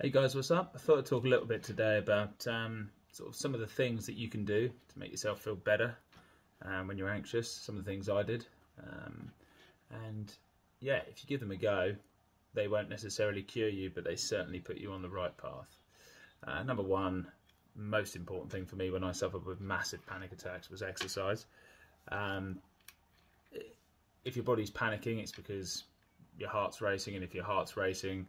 Hey guys, what's up? I thought I'd talk a little bit today about um, sort of some of the things that you can do to make yourself feel better um, when you're anxious. Some of the things I did, um, and yeah, if you give them a go, they won't necessarily cure you, but they certainly put you on the right path. Uh, number one, most important thing for me when I suffered with massive panic attacks was exercise. Um, if your body's panicking, it's because your heart's racing, and if your heart's racing,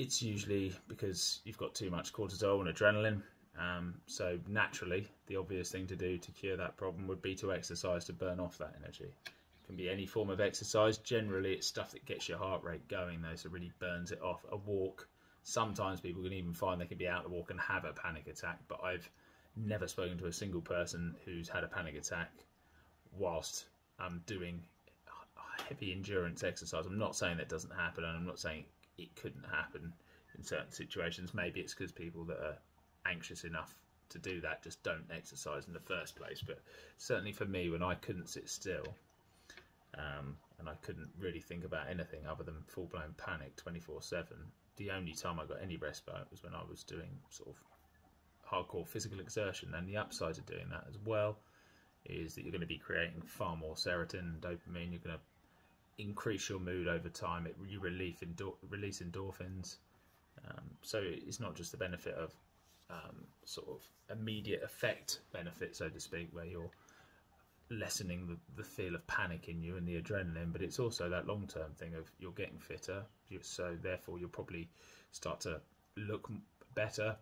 it's usually because you've got too much cortisol and adrenaline. Um, so naturally, the obvious thing to do to cure that problem would be to exercise to burn off that energy. It can be any form of exercise. Generally, it's stuff that gets your heart rate going, though, so really burns it off. A walk. Sometimes people can even find they can be out to walk and have a panic attack, but I've never spoken to a single person who's had a panic attack whilst um, doing heavy endurance exercise. I'm not saying that doesn't happen, and I'm not saying it couldn't happen in certain situations. Maybe it's because people that are anxious enough to do that just don't exercise in the first place. But certainly for me, when I couldn't sit still um, and I couldn't really think about anything other than full blown panic 24 7, the only time I got any respite was when I was doing sort of hardcore physical exertion. And the upside of doing that as well is that you're going to be creating far more serotonin and dopamine. You're going to increase your mood over time. It you relief endor- release endorphins. Um, so it's not just the benefit of um, sort of immediate effect benefit, so to speak, where you're lessening the, the feel of panic in you and the adrenaline, but it's also that long term thing of you're getting fitter, so therefore you'll probably start to look better,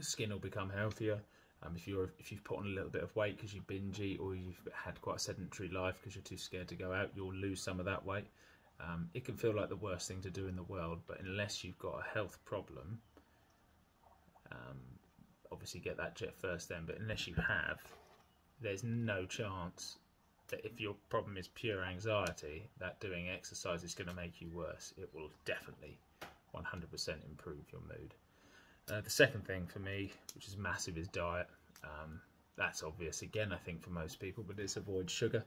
skin will become healthier. Um, if you're if you've put on a little bit of weight because you binge eat or you've had quite a sedentary life because you're too scared to go out, you'll lose some of that weight. Um, it can feel like the worst thing to do in the world, but unless you've got a health problem, um, obviously get that jet first then. But unless you have, there's no chance that if your problem is pure anxiety, that doing exercise is going to make you worse. It will definitely 100% improve your mood. Uh, the second thing for me, which is massive, is diet. Um, that's obvious again, I think, for most people, but it's avoid sugar.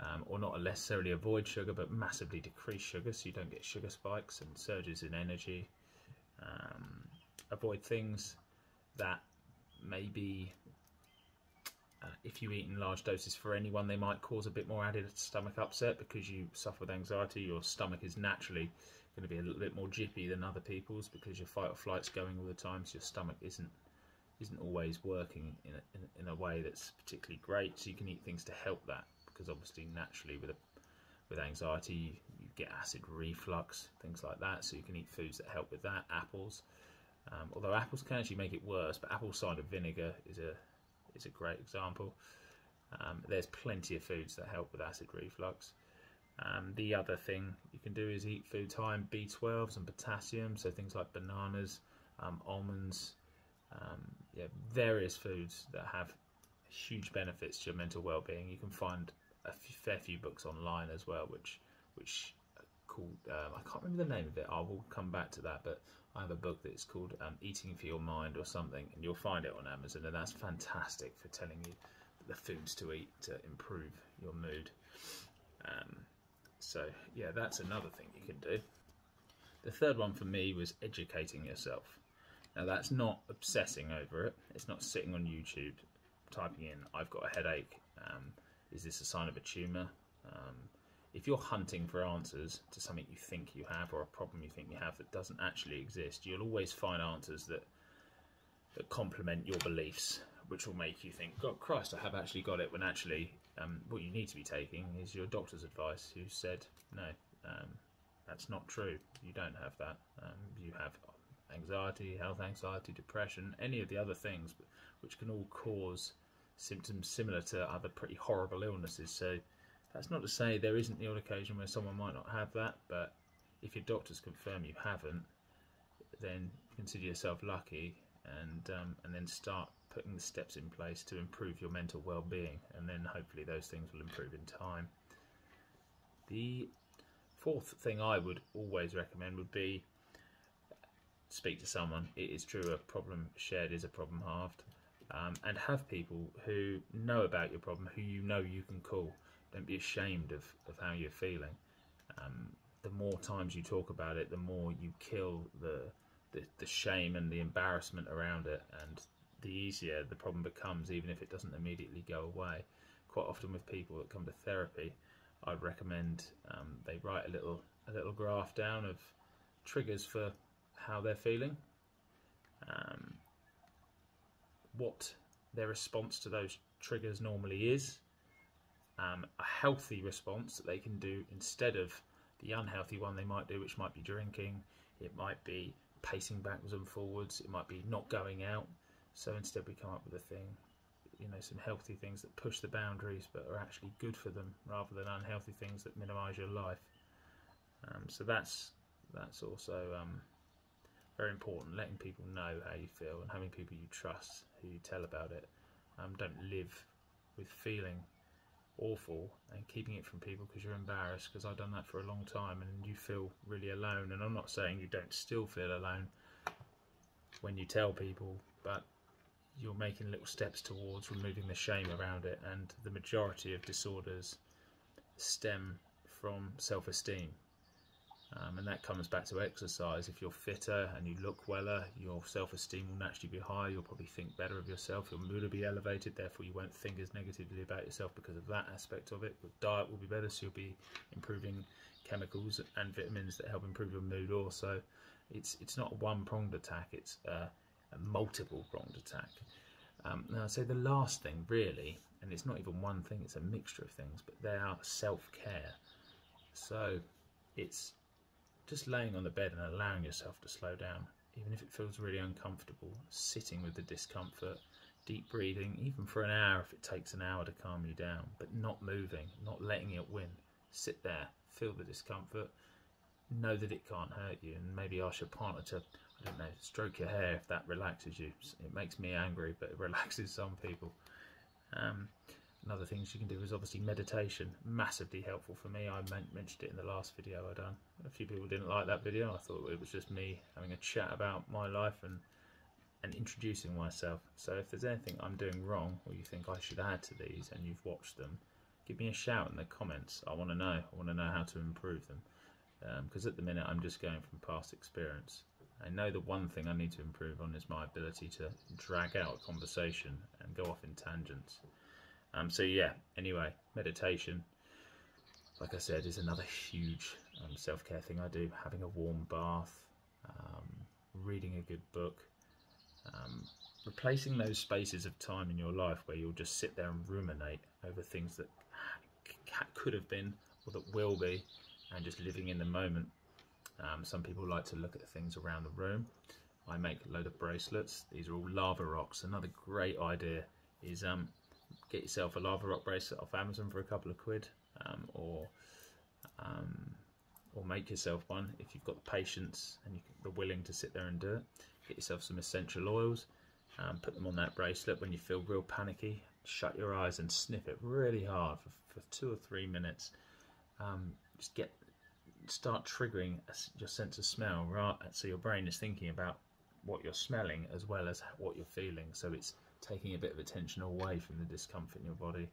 Um, or not necessarily avoid sugar, but massively decrease sugar so you don't get sugar spikes and surges in energy. Um, avoid things that maybe, uh, if you eat in large doses for anyone, they might cause a bit more added stomach upset because you suffer with anxiety. Your stomach is naturally going to be a little bit more jippy than other people's because your fight or flight's going all the time, so your stomach isn't isn't always working in a, in, in a way that's particularly great. So you can eat things to help that because obviously naturally with a, with anxiety you, you, get acid reflux, things like that. So you can eat foods that help with that. Apples, um, although apples can actually make it worse, but apple cider vinegar is a is a great example. Um, there's plenty of foods that help with acid reflux. Um, the other thing you can do is eat foods high in B12s and potassium, so things like bananas, um, almonds, um, yeah, various foods that have huge benefits to your mental well-being. You can find a fair few books online as well, which which called um, I can't remember the name of it. I will come back to that, but I have a book that's called um, Eating for Your Mind or something, and you'll find it on Amazon, and that's fantastic for telling you the foods to eat to improve your mood. Um, so yeah, that's another thing you can do. The third one for me was educating yourself. Now that's not obsessing over it. It's not sitting on YouTube typing in, I've got a headache. Um, is this a sign of a tumour? Um, if you're hunting for answers to something you think you have or a problem you think you have that doesn't actually exist, you'll always find answers that that complement your beliefs, which will make you think, God Christ, I have actually got it, when actually um, what you need to be taking is your doctor's advice, who said, no, um, that's not true. You don't have that. Um, you have anxiety, health anxiety, depression, any of the other things, which can all cause symptoms similar to other pretty horrible illnesses. So that's not to say there isn't the odd occasion where someone might not have that, but if your doctors confirm you haven't, then consider yourself lucky and um, and then start putting the steps in place to improve your mental well-being and then hopefully those things will improve in time. The fourth thing I would always recommend would be speak to someone. It is true a problem shared is a problem halved. Um, and have people who know about your problem, who you know you can call. Don't be ashamed of, of how you're feeling. Um, the more times you talk about it, the more you kill the, the the shame and the embarrassment around it, and the easier the problem becomes, even if it doesn't immediately go away. Quite often with people that come to therapy, I'd recommend um, they write a little a little graph down of triggers for how they're feeling, um, what their response to those triggers normally is, um, a healthy response that they can do instead of the unhealthy one they might do, which might be drinking, it might be pacing backwards and forwards, it might be not going out. So instead, we come up with a thing, you know, some healthy things that push the boundaries but are actually good for them, rather than unhealthy things that minimise your life. Um, so that's that's also um, very important. Letting people know how you feel and having people you trust who you tell about it. Um, don't live with feeling awful and keeping it from people because you're embarrassed because I've done that for a long time and you feel really alone and I'm not saying you don't still feel alone when you tell people but you're making little steps towards removing the shame around it and the majority of disorders stem from self-esteem um, and that comes back to exercise. If you're fitter and you look weller, your self-esteem will naturally be higher. You'll probably think better of yourself. Your mood will be elevated. Therefore, you won't think as negatively about yourself because of that aspect of it. Your diet will be better, so you'll be improving chemicals and vitamins that help improve your mood. Also, it's it's not a one-pronged attack. It's a, a multiple-pronged attack. Um, now, I'd say the last thing, really, and it's not even one thing. It's a mixture of things, but they are self-care. So, it's just laying on the bed and allowing yourself to slow down, even if it feels really uncomfortable, sitting with the discomfort, deep breathing, even for an hour if it takes an hour to calm you down, but not moving, not letting it win. Sit there, feel the discomfort, know that it can't hurt you, and maybe ask your partner to, I don't know, stroke your hair if that relaxes you. It makes me angry, but it relaxes some people. Um, Another things you can do is obviously meditation, massively helpful for me. I mentioned it in the last video I done. A few people didn't like that video. I thought it was just me having a chat about my life and and introducing myself. So if there's anything I'm doing wrong or you think I should add to these and you've watched them, give me a shout in the comments. I want to know. I want to know how to improve them. Because um, at the minute I'm just going from past experience. I know the one thing I need to improve on is my ability to drag out a conversation and go off in tangents. Um, so yeah, anyway, meditation, like I said, is another huge um, self-care thing I do. Having a warm bath, um, reading a good book, um, replacing those spaces of time in your life where you'll just sit there and ruminate over things that could have been or that will be, and just living in the moment. Um, some people like to look at things around the room. I make a load of bracelets. These are all lava rocks. Another great idea is um, get yourself a lava rock bracelet off Amazon for a couple of quid, um, or um, or make yourself one if you've got the patience and you're willing to sit there and do it. Get yourself some essential oils, um, put them on that bracelet when you feel real panicky. Shut your eyes and sniff it really hard for, for two or three minutes. Um, just get start triggering your sense of smell, right? So your brain is thinking about what you're smelling as well as what you're feeling. So it's taking a bit of attention away from the discomfort in your body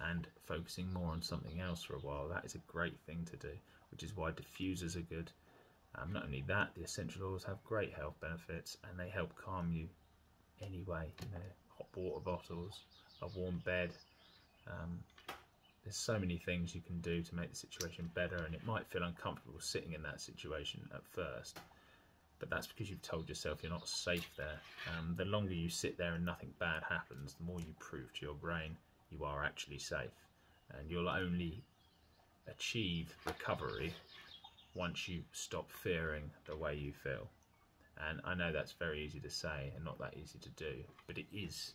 and focusing more on something else for a while. That is a great thing to do, which is why diffusers are good. Um, not only that, the essential oils have great health benefits and they help calm you anyway. You know, hot water bottles, a warm bed. Um, there's so many things you can do to make the situation better, and it might feel uncomfortable sitting in that situation at first but that's because you've told yourself you're not safe there. Um, the longer you sit there and nothing bad happens, the more you prove to your brain you are actually safe. And you'll only achieve recovery once you stop fearing the way you feel. And I know that's very easy to say and not that easy to do, but it is.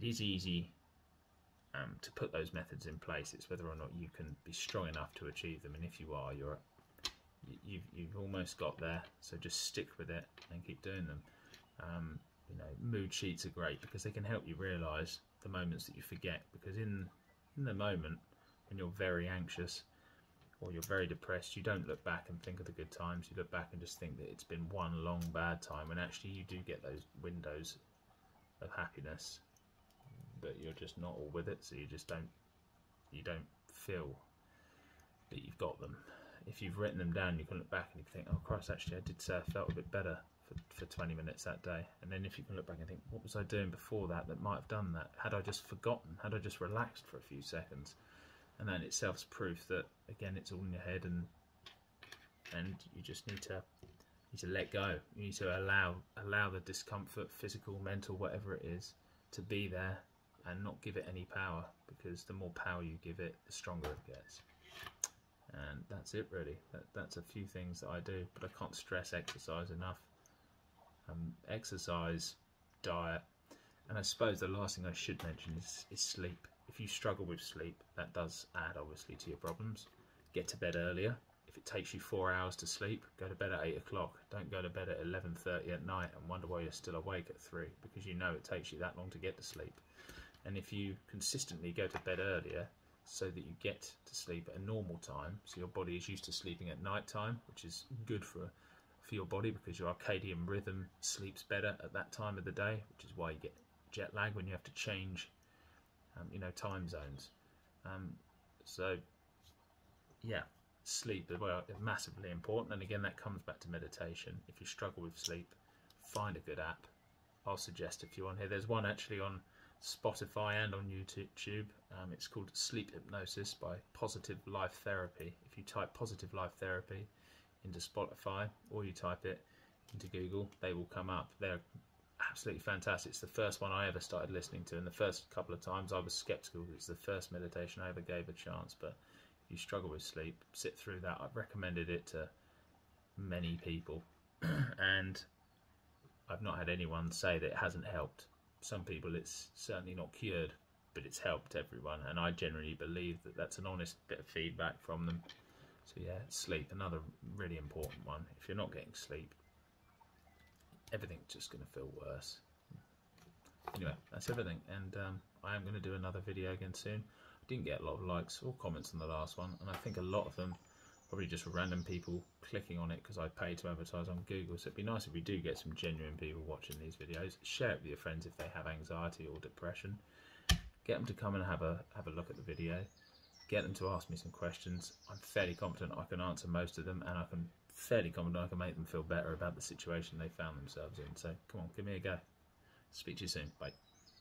It is easy um, to put those methods in place. It's whether or not you can be strong enough to achieve them. And if you are, you're you've, you've almost got there so just stick with it and keep doing them um, you know mood sheets are great because they can help you realize the moments that you forget because in in the moment when you're very anxious or you're very depressed you don't look back and think of the good times you look back and just think that it's been one long bad time when actually you do get those windows of happiness but you're just not all with it so you just don't you don't feel that you've got them if you've written them down, you can look back and you can think, oh Christ, actually I did say I felt a bit better for, for 20 minutes that day. And then if you can look back and think, what was I doing before that that might have done that? Had I just forgotten? Had I just relaxed for a few seconds? And that in itself proof that again it's all in your head and and you just need to need to let go. You need to allow allow the discomfort, physical, mental, whatever it is, to be there and not give it any power because the more power you give it, the stronger it gets. And that's it really. That, that's a few things that I do, but I can't stress exercise enough. Um, exercise, diet, and I suppose the last thing I should mention is, is sleep. If you struggle with sleep, that does add obviously to your problems. Get to bed earlier. If it takes you four hours to sleep, go to bed at eight o'clock. Don't go to bed at eleven thirty at night and wonder why you're still awake at three because you know it takes you that long to get to sleep. And if you consistently go to bed earlier, so that you get to sleep at a normal time, so your body is used to sleeping at night time, which is good for for your body because your arcadian rhythm sleeps better at that time of the day, which is why you get jet lag when you have to change, um, you know, time zones. Um, so, yeah, sleep well is massively important. And again, that comes back to meditation. If you struggle with sleep, find a good app. I'll suggest a few on here. There's one actually on Spotify and on YouTube. Um, it's called Sleep Hypnosis by Positive Life Therapy. If you type Positive Life Therapy into Spotify or you type it into Google, they will come up. They're absolutely fantastic. It's the first one I ever started listening to, and the first couple of times I was skeptical. It's the first meditation I ever gave a chance. But if you struggle with sleep, sit through that. I've recommended it to many people, and I've not had anyone say that it hasn't helped some people it's certainly not cured, but it's helped everyone, and I generally believe that that's an honest bit of feedback from them. So yeah, sleep, another really important one. If you're not getting sleep, everything's just going to feel worse. Anyway, that's everything, and um, I am going to do another video again soon. I didn't get a lot of likes or comments on the last one, and I think a lot of them probably just random people clicking on it because I pay to advertise on Google. So it'd be nice if we do get some genuine people watching these videos. Share it with your friends if they have anxiety or depression. Get them to come and have a have a look at the video. Get them to ask me some questions. I'm fairly confident I can answer most of them, and I can fairly confident I can make them feel better about the situation they found themselves in. So come on, give me a go. Speak to you soon. Bye.